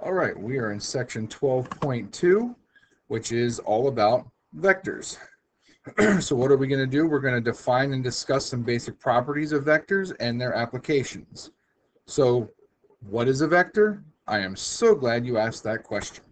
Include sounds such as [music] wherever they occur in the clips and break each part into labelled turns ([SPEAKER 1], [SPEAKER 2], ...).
[SPEAKER 1] All right, we are in section 12.2, which is all about vectors. [clears throat] so what are we going to do? We're going to define and discuss some basic properties of vectors and their applications. So what is a vector? I am so glad you asked that question.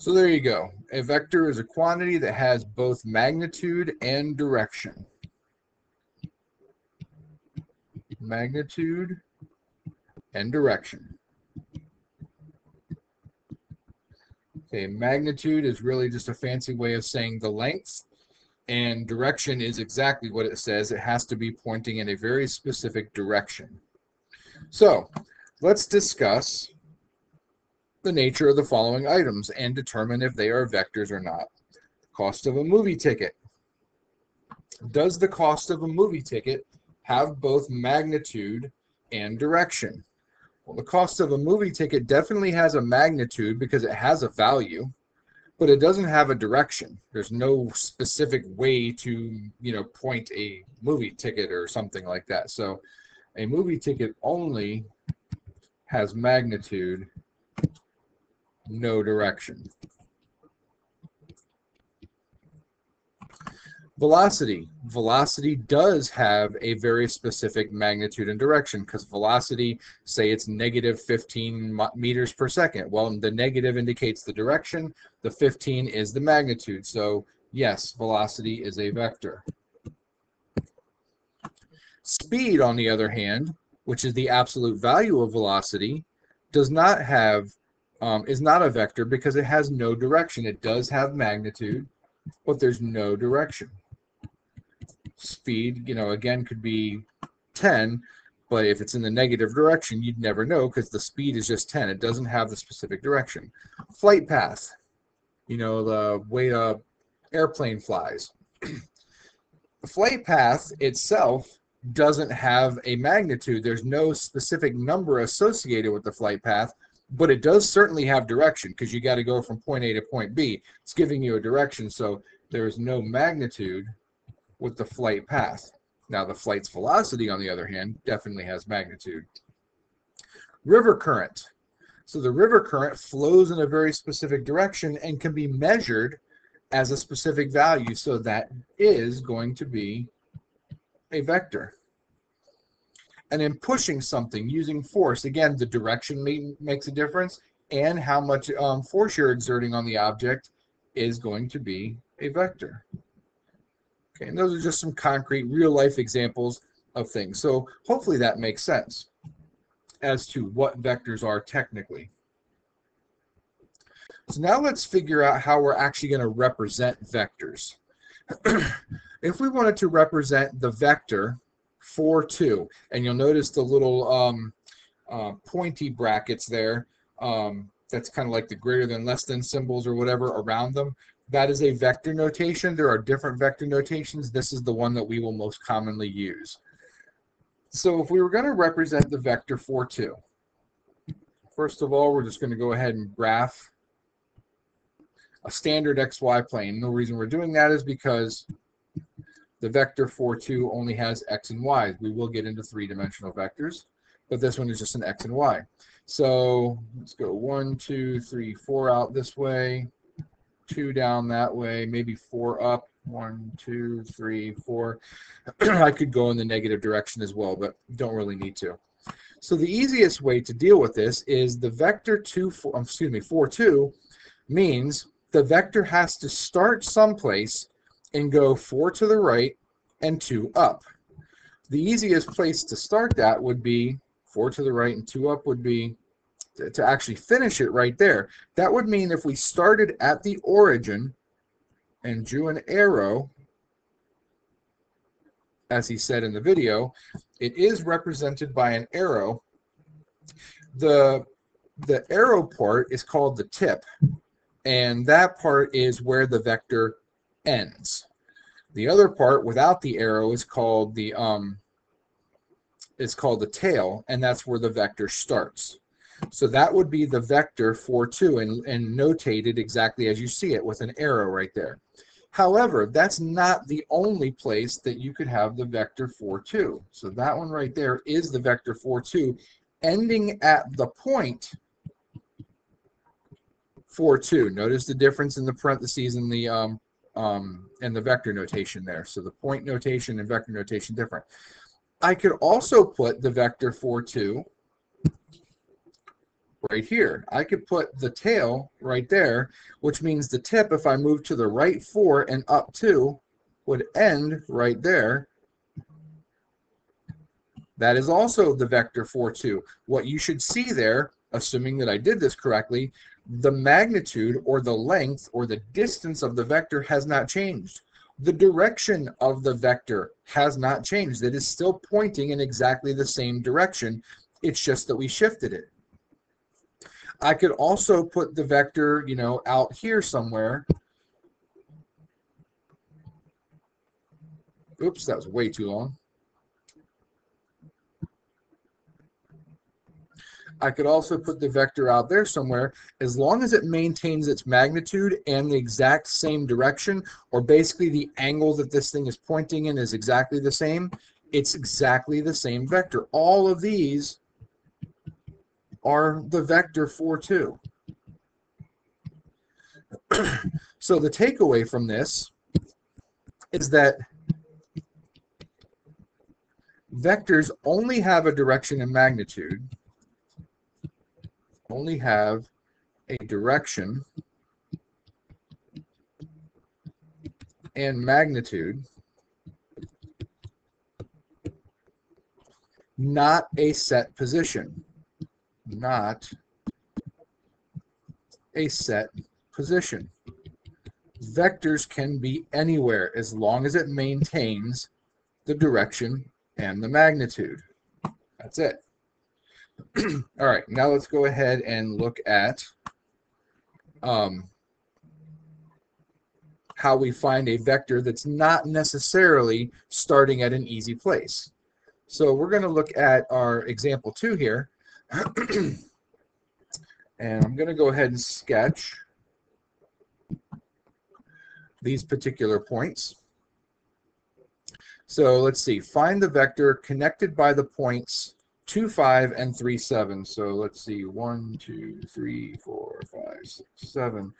[SPEAKER 1] So there you go. A vector is a quantity that has both magnitude and direction. Magnitude and direction. Okay, magnitude is really just a fancy way of saying the length, and direction is exactly what it says. It has to be pointing in a very specific direction. So let's discuss the nature of the following items and determine if they are vectors or not. Cost of a movie ticket. Does the cost of a movie ticket have both magnitude and direction? Well, the cost of a movie ticket definitely has a magnitude because it has a value, but it doesn't have a direction. There's no specific way to, you know, point a movie ticket or something like that. So a movie ticket only has magnitude no direction. Velocity. Velocity does have a very specific magnitude and direction because velocity, say it's negative 15 meters per second. Well, the negative indicates the direction, the 15 is the magnitude. So yes, velocity is a vector. Speed, on the other hand, which is the absolute value of velocity, does not have um, is not a vector because it has no direction. It does have magnitude, but there's no direction. Speed, you know, again, could be 10, but if it's in the negative direction, you'd never know because the speed is just 10. It doesn't have the specific direction. Flight path, you know, the way a airplane flies. the [clears throat] flight path itself doesn't have a magnitude. There's no specific number associated with the flight path, but it does certainly have direction because you got to go from point A to point B. It's giving you a direction, so there is no magnitude with the flight path. Now, the flight's velocity, on the other hand, definitely has magnitude. River current. So the river current flows in a very specific direction and can be measured as a specific value. So that is going to be a vector and in pushing something using force, again, the direction makes a difference, and how much um, force you're exerting on the object is going to be a vector. Okay, and those are just some concrete, real-life examples of things. So hopefully that makes sense as to what vectors are technically. So now let's figure out how we're actually going to represent vectors. [clears throat] if we wanted to represent the vector 4, 2. And you'll notice the little um, uh, pointy brackets there. Um, that's kind of like the greater than less than symbols or whatever around them. That is a vector notation. There are different vector notations. This is the one that we will most commonly use. So if we were going to represent the vector 4, 2, first of all, we're just going to go ahead and graph a standard xy plane. The reason we're doing that is because the vector 4, 2 only has x and y. We will get into three-dimensional vectors, but this one is just an x and y. So let's go one, two, three, four out this way, two down that way, maybe four up, one, two, three, four. [clears throat] I could go in the negative direction as well, but don't really need to. So the easiest way to deal with this is the vector 2, four, um, excuse me, 4, 2 means the vector has to start someplace and go four to the right and two up. The easiest place to start that would be 4 to the right and 2 up would be to, to actually finish it right there. That would mean if we started at the origin and drew an arrow, as he said in the video, it is represented by an arrow. The, the arrow part is called the tip, and that part is where the vector ends. The other part without the arrow is called the um, it's called the tail, and that's where the vector starts. So that would be the vector 4, 2, and, and notated exactly as you see it with an arrow right there. However, that's not the only place that you could have the vector 4, 2. So that one right there is the vector 4, 2, ending at the point 4, 2. Notice the difference in the parentheses and the um, um, and the vector notation there. So the point notation and vector notation different. I could also put the vector 4, 2 right here. I could put the tail right there, which means the tip, if I move to the right 4 and up 2, would end right there. That is also the vector 4, 2. What you should see there, assuming that I did this correctly, the magnitude or the length or the distance of the vector has not changed the direction of the vector has not changed. It is still pointing in exactly the same direction. It's just that we shifted it. I could also put the vector, you know, out here somewhere. Oops, that was way too long. I could also put the vector out there somewhere as long as it maintains its magnitude and the exact same direction, or basically the angle that this thing is pointing in is exactly the same. It's exactly the same vector. All of these are the vector 4, 2. [clears throat] so the takeaway from this is that vectors only have a direction and magnitude only have a direction and magnitude, not a set position. Not a set position. Vectors can be anywhere as long as it maintains the direction and the magnitude. That's it. [clears throat] All right, now let's go ahead and look at um, how we find a vector that's not necessarily starting at an easy place. So we're going to look at our example two here. [clears throat] and I'm going to go ahead and sketch these particular points. So let's see, find the vector connected by the points two five and three seven. So let's see, one, two, three, four, five, six, seven.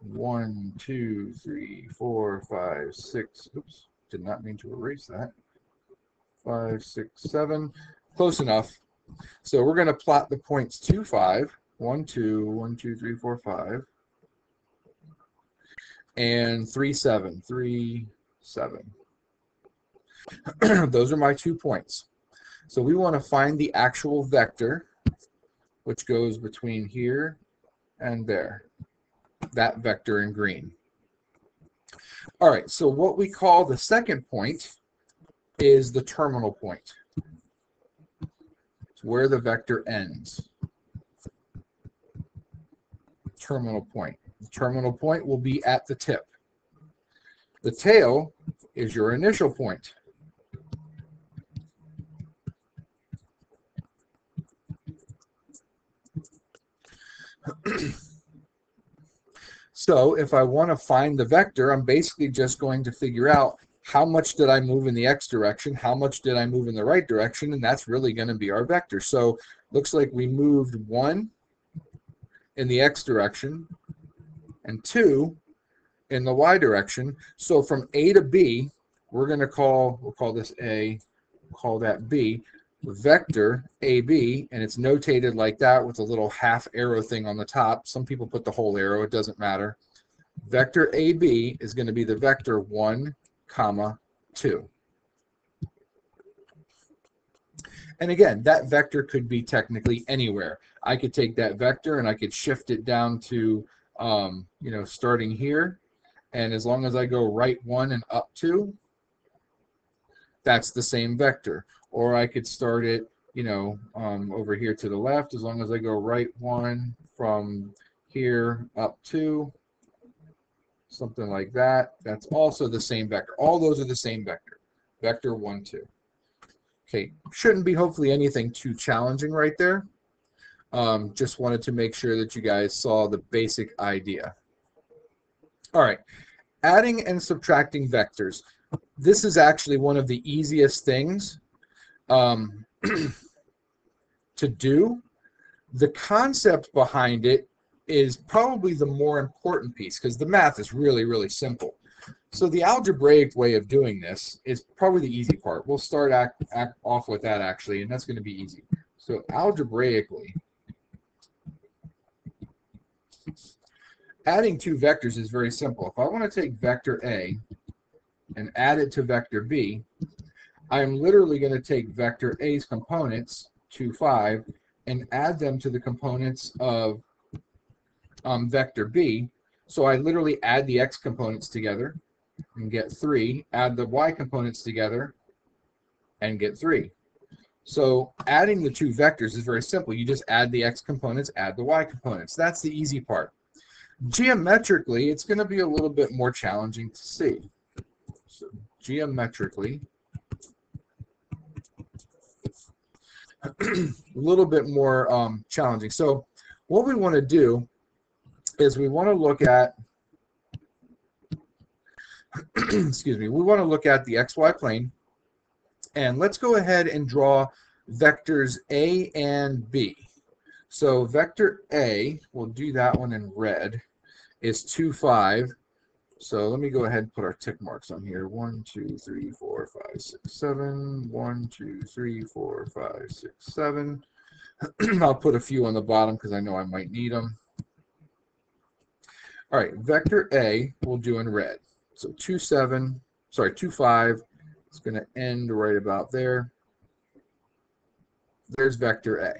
[SPEAKER 1] One, two, three, four, five, six. Oops, did not mean to erase that. Five, six, seven. Close enough. So we're going to plot the points two, five, one, two, one, two, three, four, five, and three, seven, three, seven. [clears throat] Those are my two points. So we want to find the actual vector, which goes between here and there, that vector in green. All right, so what we call the second point is the terminal point. It's where the vector ends. Terminal point. The terminal point will be at the tip. The tail is your initial point. [clears throat] so if I want to find the vector, I'm basically just going to figure out how much did I move in the x direction, how much did I move in the right direction, and that's really going to be our vector. So looks like we moved one in the x direction and two in the y direction. So from A to B, we're going to call, we'll call this A, call that B vector AB, and it's notated like that with a little half arrow thing on the top. Some people put the whole arrow, it doesn't matter. Vector AB is going to be the vector 1, comma 2. And again, that vector could be technically anywhere. I could take that vector and I could shift it down to, um, you know, starting here. And as long as I go right one and up two, that's the same vector. Or I could start it, you know, um, over here to the left, as long as I go right one from here up two, something like that. That's also the same vector. All those are the same vector. Vector one, two. Okay, shouldn't be hopefully anything too challenging right there. Um, just wanted to make sure that you guys saw the basic idea. All right, adding and subtracting vectors. This is actually one of the easiest things um, [clears throat] to do. The concept behind it is probably the more important piece because the math is really, really simple. So the algebraic way of doing this is probably the easy part. We'll start act, act off with that actually, and that's going to be easy. So algebraically, adding two vectors is very simple. If I want to take vector A and add it to vector B, I am literally going to take vector A's components, 2, 5, and add them to the components of um, vector B. So I literally add the x components together and get 3, add the y components together and get 3. So adding the two vectors is very simple. You just add the x components, add the y components. That's the easy part. Geometrically, it's going to be a little bit more challenging to see. So geometrically, a [clears throat] little bit more um, challenging. So what we want to do is we want to look at [clears throat] excuse me, we want to look at the xy plane. And let's go ahead and draw vectors A and B. So vector A, we'll do that one in red, is 2, 5. So let me go ahead and put our tick marks on here. 1, 2, 3, 4, 5, 6, 7. 1, 2, 3, 4, 5, 6, 7. [clears throat] I'll put a few on the bottom because I know I might need them. All right, vector A we'll do in red. So 2, 7, sorry, 2, 5. It's going to end right about there. There's vector A.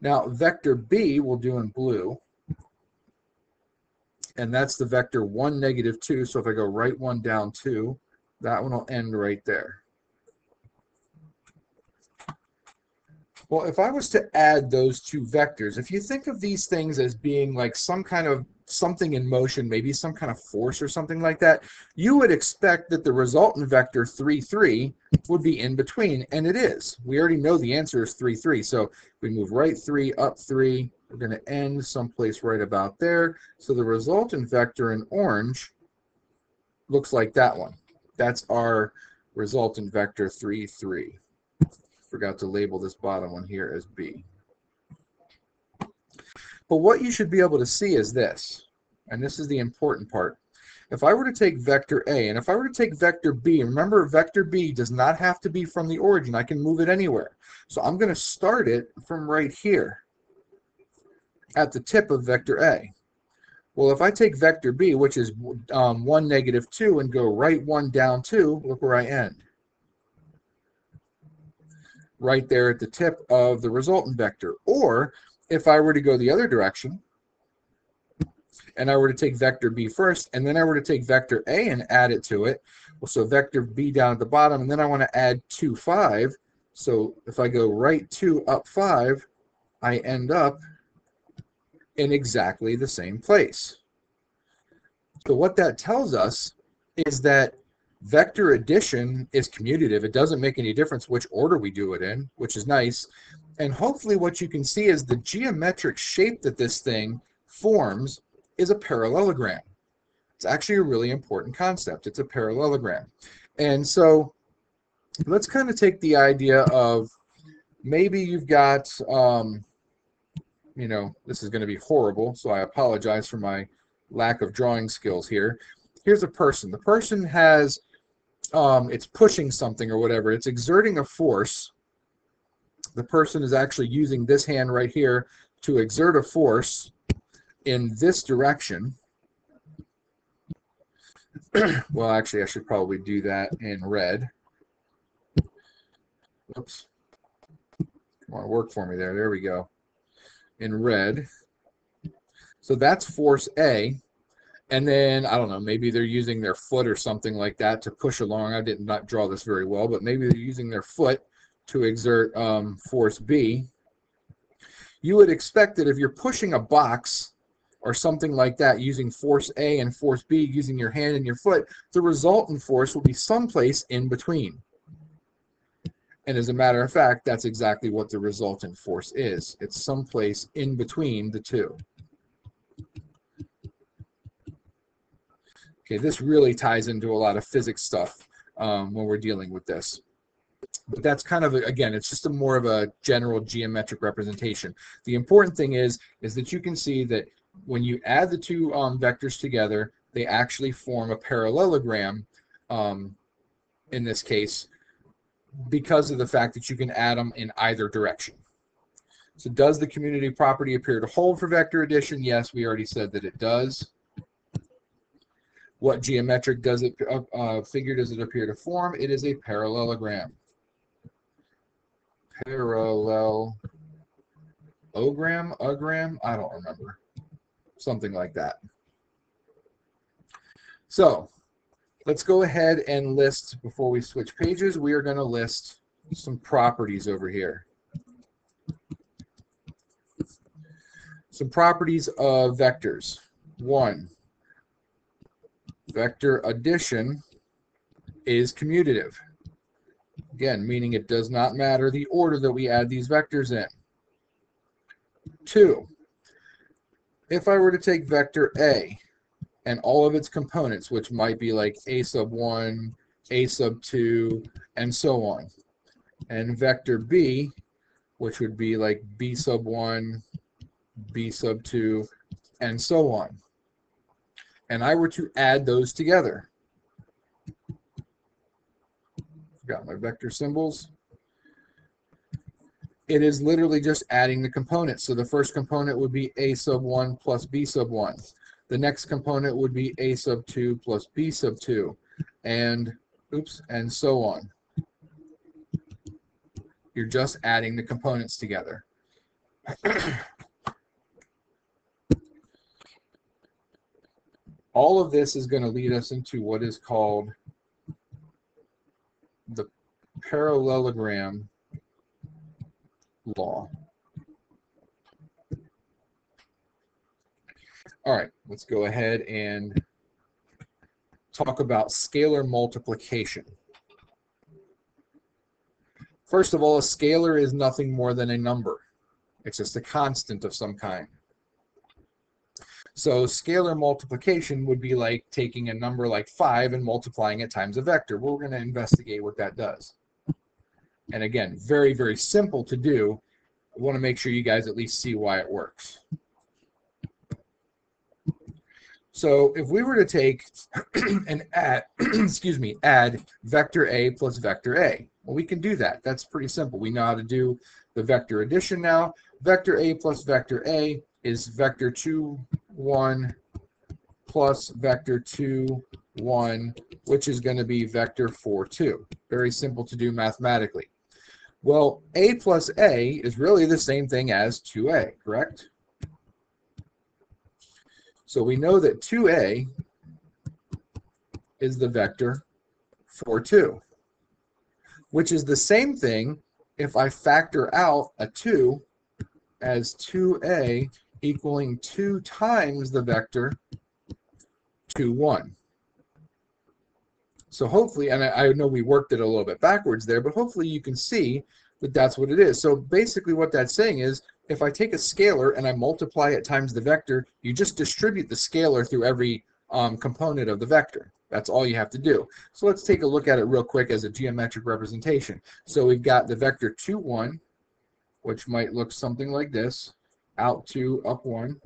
[SPEAKER 1] Now, vector B we'll do in blue. And that's the vector 1, negative 2. So if I go right 1, down 2, that one will end right there. Well, if I was to add those two vectors, if you think of these things as being like some kind of something in motion, maybe some kind of force or something like that, you would expect that the resultant vector 3, 3 would be in between, and it is. We already know the answer is 3, 3. So we move right 3, up 3. We're going to end someplace right about there. So the resultant vector in orange looks like that one. That's our resultant vector 3, 3. Forgot to label this bottom one here as B. But what you should be able to see is this, and this is the important part. If I were to take vector A, and if I were to take vector B, remember vector B does not have to be from the origin. I can move it anywhere. So I'm going to start it from right here at the tip of vector A. Well, if I take vector B, which is um, 1, negative 2, and go right 1, down 2, look where I end. Right there at the tip of the resultant vector. Or if I were to go the other direction, and I were to take vector b first, and then I were to take vector a and add it to it, well, so vector b down at the bottom, and then I want to add 2, 5. So if I go right 2, up 5, I end up in exactly the same place. So what that tells us is that vector addition is commutative. It doesn't make any difference which order we do it in, which is nice. And hopefully what you can see is the geometric shape that this thing forms is a parallelogram. It's actually a really important concept. It's a parallelogram. And so let's kind of take the idea of maybe you've got, um, you know, this is going to be horrible, so I apologize for my lack of drawing skills here. Here's a person. The person has, um, it's pushing something or whatever. It's exerting a force the person is actually using this hand right here to exert a force in this direction. [clears throat] well, actually, I should probably do that in red. Oops. Want to work for me there. There we go. In red. So that's force A. And then, I don't know, maybe they're using their foot or something like that to push along. I did not draw this very well, but maybe they're using their foot to exert um, force B. You would expect that if you're pushing a box or something like that using force A and force B using your hand and your foot, the resultant force will be someplace in between. And as a matter of fact, that's exactly what the resultant force is. It's someplace in between the two. Okay, this really ties into a lot of physics stuff um, when we're dealing with this. But that's kind of, a, again, it's just a more of a general geometric representation. The important thing is, is that you can see that when you add the two um, vectors together, they actually form a parallelogram um, in this case because of the fact that you can add them in either direction. So does the commutative property appear to hold for vector addition? Yes, we already said that it does. What geometric does it uh, uh, figure does it appear to form? It is a parallelogram. Parallelogram, ogram, Agram? I don't remember. Something like that. So let's go ahead and list, before we switch pages, we are going to list some properties over here. Some properties of vectors. One, vector addition is commutative. Again, meaning it does not matter the order that we add these vectors in. Two, if I were to take vector A and all of its components, which might be like A sub 1, A sub 2, and so on, and vector B, which would be like B sub 1, B sub 2, and so on and I were to add those together. Got my vector symbols. It is literally just adding the components. So the first component would be a sub 1 plus b sub 1. The next component would be a sub 2 plus b sub 2. And, oops, and so on. You're just adding the components together. all of this is going to lead us into what is called the parallelogram law. All right, let's go ahead and talk about scalar multiplication. First of all, a scalar is nothing more than a number. It's just a constant of some kind. So scalar multiplication would be like taking a number like 5 and multiplying it times a vector. We're going to investigate what that does. And again, very, very simple to do. I want to make sure you guys at least see why it works. So if we were to take [clears throat] and add, [clears throat] excuse me, add vector A plus vector A, well, we can do that. That's pretty simple. We know how to do the vector addition now. Vector A plus vector A is vector 2, 1 plus vector 2, 1, which is going to be vector 4, 2. Very simple to do mathematically. Well, a plus a is really the same thing as 2a, correct? So we know that 2a is the vector 4, 2, which is the same thing if I factor out a 2 as 2a equaling 2 times the vector 2, 1. So hopefully, and I, I, know we worked it a little bit backwards there, but hopefully you can see that that's what it is. So basically what that's saying is if I take a scalar and I multiply it times the vector, you just distribute the scalar through every um, component of the vector. That's all you have to do. So let's take a look at it real quick as a geometric representation. So we've got the vector 2, 1, which might look something like this out 2, up 1.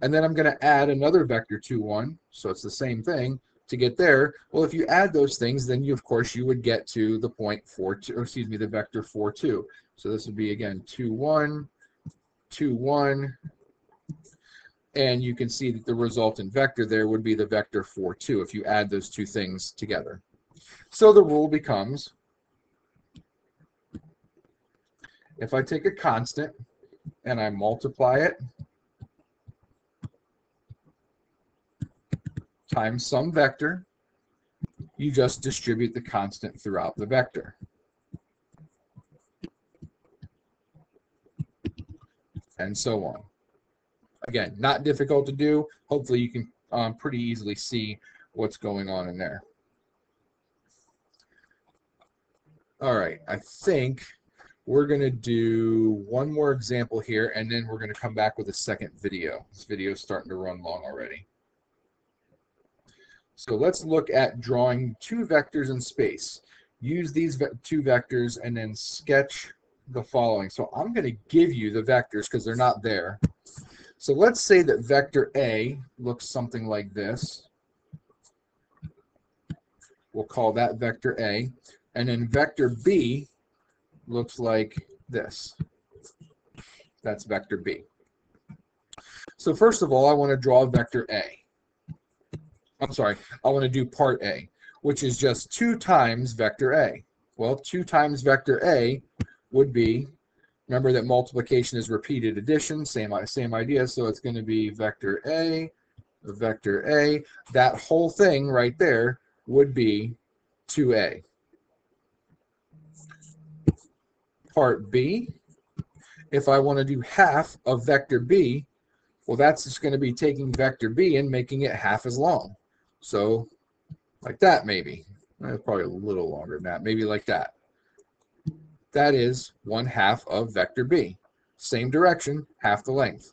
[SPEAKER 1] And then I'm going to add another vector 2, 1. So it's the same thing to get there. Well, if you add those things, then you, of course, you would get to the point 4, 2, or excuse me, the vector 4, 2. So this would be, again, 2, 1, 2, 1. And you can see that the resultant vector there would be the vector 4, 2 if you add those two things together. So the rule becomes if I take a constant and I multiply it times some vector, you just distribute the constant throughout the vector. And so on. Again, not difficult to do. Hopefully you can um, pretty easily see what's going on in there. All right, I think we're going to do one more example here, and then we're going to come back with a second video. This video is starting to run long already. So let's look at drawing two vectors in space. Use these ve two vectors and then sketch the following. So I'm going to give you the vectors because they're not there. So let's say that vector A looks something like this. We'll call that vector A. And then vector B looks like this. That's vector B. So first of all, I want to draw vector A. I'm sorry, I want to do part A, which is just 2 times vector A. Well, 2 times vector A would be, remember that multiplication is repeated addition, same, same idea, so it's going to be vector A, vector A. That whole thing right there would be 2A. Part B, if I want to do half of vector B, well, that's just going to be taking vector B and making it half as long. So like that maybe. Probably a little longer than that. Maybe like that. That is one half of vector B. Same direction, half the length.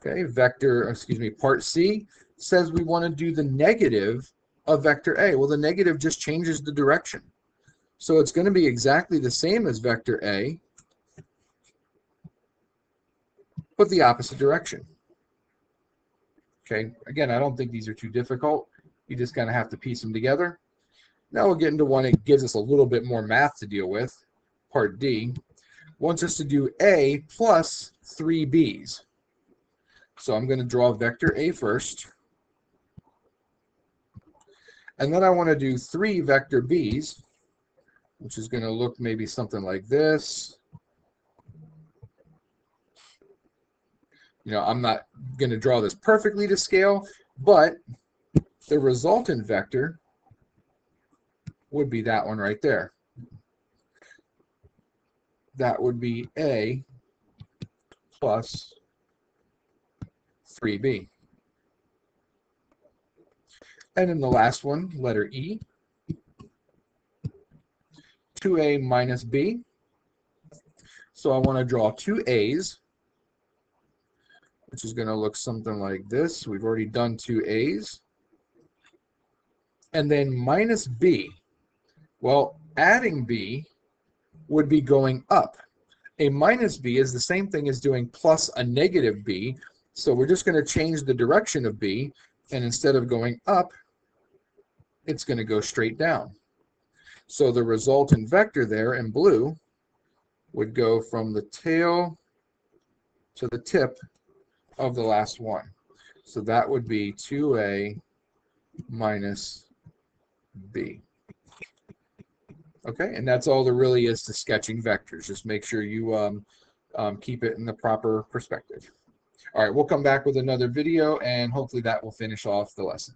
[SPEAKER 1] Okay, vector, excuse me, part C says we want to do the negative of vector A. Well, the negative just changes the direction. So it's going to be exactly the same as vector A, but the opposite direction. Okay, again, I don't think these are too difficult. You just kind of have to piece them together. Now we'll get into one that gives us a little bit more math to deal with. Part D wants us to do A plus 3Bs. So I'm going to draw vector A first. And then I want to do three vector Bs, which is going to look maybe something like this. You know, I'm not going to draw this perfectly to scale, but the resultant vector would be that one right there. That would be A plus 3B. And then the last one, letter E, 2A minus B. So I want to draw two A's which is going to look something like this. We've already done two A's. And then minus B. Well, adding B would be going up. A minus B is the same thing as doing plus a negative B. So we're just going to change the direction of B. And instead of going up, it's going to go straight down. So the resultant vector there in blue would go from the tail to the tip of the last one. So that would be 2a minus b. Okay, and that's all there really is to sketching vectors. Just make sure you um, um, keep it in the proper perspective. All right, we'll come back with another video, and hopefully that will finish off the lesson.